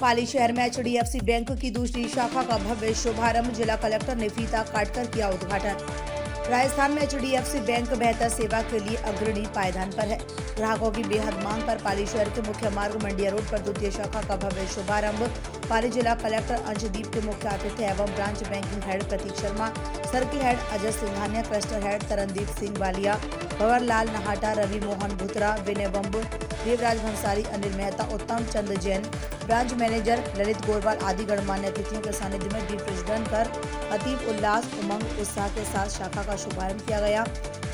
पाली शहर में HDFC bank की दूसरी शाखा का भव्य शुभारंभ जिला कलेक्टर ने फीता काटकर किया उद्घाटन। राजस्थान में एचडीएफसी बैंक बेहतर सेवा के लिए अग्रणी पायदान पर है। ग्राहकों की बेहद मांग पर पाली शहर के मुख्य मार्ग मंडिया रोड पर द्वितीय शाखा का भव्य शुभारंभ, पाली जिला कलेक्टर अंशदीप के मुख्य अतिथि एवं branch banking head Pratik Sharma, circle head Ajay Singhania, cluster head Tarandeep Singh Baliya Bhanwar Lal Nahata, Ravi Mohan Bhutra Vinay Bambu Devraj Bhansari, Anil Mehta, Uttam Chand Jain, branch manager Lalit Gorwal आदि गणमान्य अतिथियों के सानिध्य में दीप प्रज्वलन कर अतीब उल्लास, उमंग, उत्साह के साथ शाखा का शुभारंभ किया गया।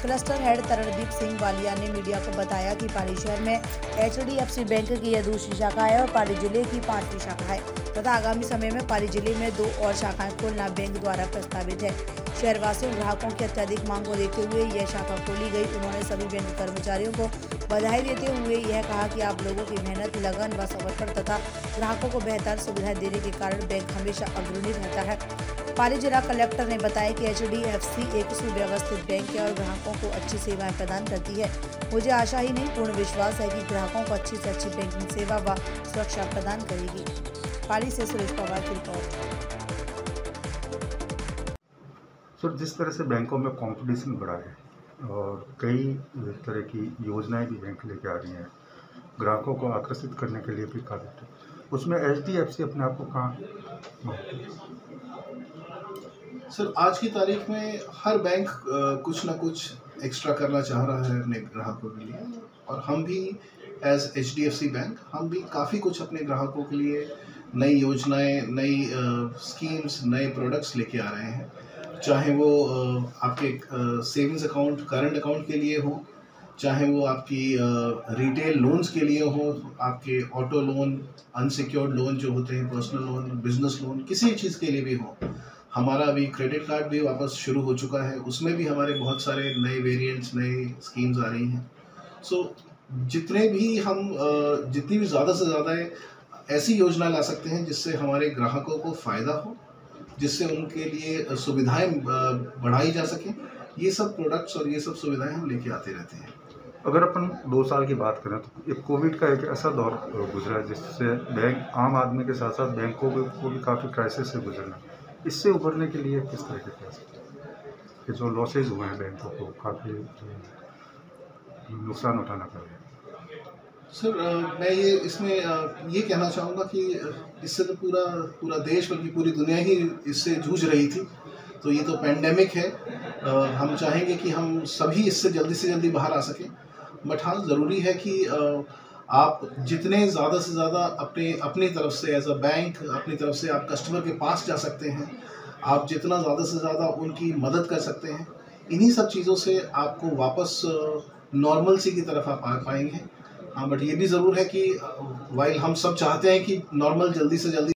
क्लस्टर हेड तरणदीप सिंह वालिया ने मीडिया को बताया कि पाली शहर में एचडीएफसी बैंक की यह दूसरी शाखा है और पाली ज़िले की पांचवी शाखा है। तथा आगामी समय में पाली ज़िले में दो और शाखाएँ खोलना बैंक द्वारा प्रस्तावित है। शहरवासियों ग्राहकों की अत्यधिक मांग को देखते हुए यह शाखा खोली गई। उन्होंने सभी बैंक कर्मचारियों को बधाई देते हुए यह कहा कि आप लोगों की मेहनत, लगन व समर्पण तथा ग्राहकों को बेहतर सुविधाएँ देने के कारण बैंक हमेशा अग्रणी रहता है। पाली जिला कलेक्टर ने बताया कि एचडीएफसी एक सुव्यवस्थित बैंक है और ग्राहकों को अच्छी सेवाएँ प्रदान करती है। मुझे आशा ही नहीं, पूर्ण विश्वास है कि ग्राहकों को अच्छी से अच्छी बैंकिंग सेवा व सुरक्षा प्रदान करेगी। पाली से सुरेश पवार की रिपोर्ट। सर जिस तरह से बैंकों में कंपटीशन बढ़ा है और कई तरह की योजनाएँ भी बैंक लेके आ रही हैं, ग्राहकों को आकर्षित करने के लिए भी काफ़ी उसमें एच डी एफ़ सी अपने आप को कहाँ सर, आज की तारीख में हर बैंक कुछ ना कुछ एक्स्ट्रा करना चाह रहा है अपने ग्राहकों के लिए और हम भी as H D F C bank हम भी काफ़ी कुछ अपने ग्राहकों के लिए नई योजनाएँ, नई स्कीम्स नए प्रोडक्ट्स लेके आ रहे हैं। चाहे वो आपके सेविंग्स अकाउंट करंट अकाउंट के लिए हो चाहे वो आपकी रिटेल लोन्स के लिए हो आपके ऑटो लोन अनसिक्योर्ड लोन जो होते हैं पर्सनल लोन बिज़नेस लोन किसी चीज़ के लिए भी हो हमारा अभी क्रेडिट कार्ड भी वापस शुरू हो चुका है उसमें भी हमारे बहुत सारे नए वेरिएंट्स नए स्कीम्स आ रही हैं। सो so, जितने भी हम जितनी भी ज़्यादा से ज़्यादा ऐसी योजना ला सकते हैं जिससे हमारे ग्राहकों को फ़ायदा हो जिससे उनके लिए सुविधाएँ बढ़ाई जा सकें। ये सब प्रोडक्ट्स और ये सब सुविधाएँ हम लेके आते रहते हैं। अगर अपन दो साल की बात करें तो एक कोविड का एक ऐसा दौर गुजरा है, जिससे बैंक, आम आदमी के साथ साथ बैंकों को भी काफ़ी क्राइसिस से गुजरना। इससे उभरने के लिए किस तरह के प्रयास जो लॉसेज हुए हैं बैंकों को, काफ़ी नुकसान उठाना पड़ सर मैं ये इसमें ये कहना चाहूँगा कि इससे तो पूरा पूरा देश बल्कि पूरी दुनिया ही इससे जूझ रही थी। तो ये तो पेंडेमिक है। हम चाहेंगे कि हम सभी इससे जल्दी से जल्दी बाहर आ सकें। बट हाँ ज़रूरी है कि आप जितने ज़्यादा से ज़्यादा अपने, अपनी तरफ़ से एज अ बैंक अपनी तरफ़ से आप कस्टमर के पास जा सकते हैं। आप जितना ज़्यादा से ज़्यादा उनकी मदद कर सकते हैं। इन्हीं सब चीज़ों से आपको वापस नॉर्मल सी की तरफ़ आप आ पाएँगे। हाँ बट ये भी ज़रूर है कि वाइल हम सब चाहते हैं कि नॉर्मल जल्दी से जल्दी